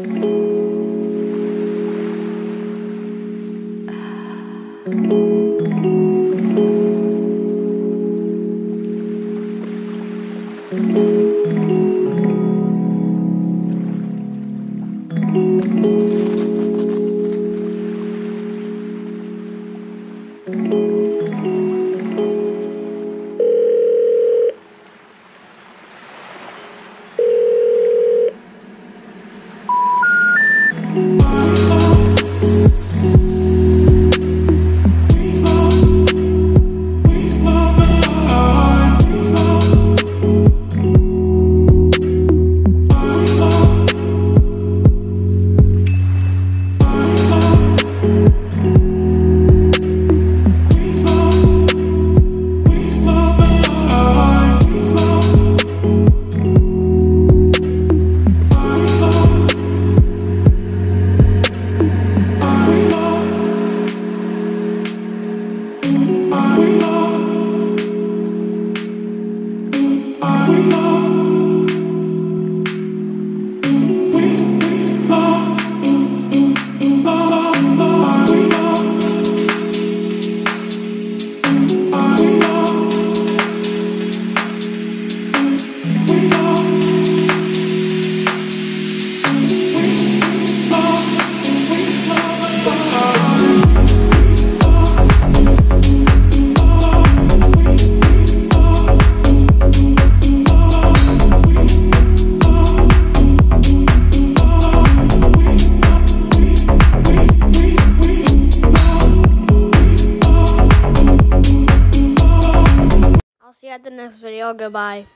I'll you at the next video. Goodbye.